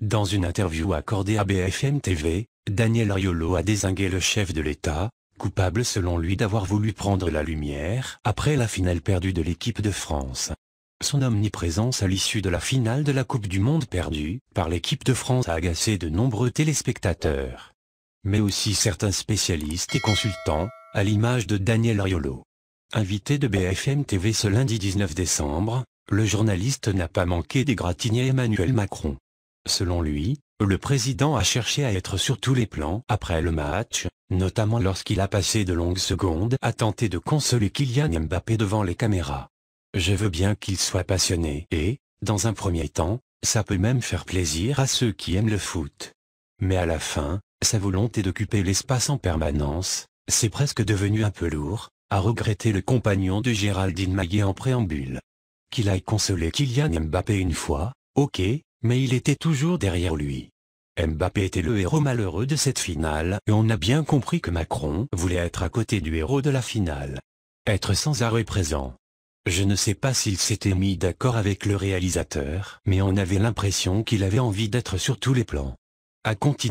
Dans une interview accordée à BFM TV, Daniel Riolo a désingué le chef de l'État, coupable selon lui d'avoir voulu prendre la lumière après la finale perdue de l'équipe de France. Son omniprésence à l'issue de la finale de la Coupe du Monde perdue par l'équipe de France a agacé de nombreux téléspectateurs. Mais aussi certains spécialistes et consultants, à l'image de Daniel Riolo. Invité de BFM TV ce lundi 19 décembre, le journaliste n'a pas manqué d'égratigner Emmanuel Macron. Selon lui, le président a cherché à être sur tous les plans après le match, notamment lorsqu'il a passé de longues secondes à tenter de consoler Kylian Mbappé devant les caméras. Je veux bien qu'il soit passionné et, dans un premier temps, ça peut même faire plaisir à ceux qui aiment le foot. Mais à la fin, sa volonté d'occuper l'espace en permanence, c'est presque devenu un peu lourd, a regretté le compagnon de Géraldine Maguet en préambule. Qu'il aille consoler Kylian Mbappé une fois, ok, mais il était toujours derrière lui. Mbappé était le héros malheureux de cette finale et on a bien compris que Macron voulait être à côté du héros de la finale. Être sans arrêt présent. Je ne sais pas s'il s'était mis d'accord avec le réalisateur, mais on avait l'impression qu'il avait envie d'être sur tous les plans. A continuer.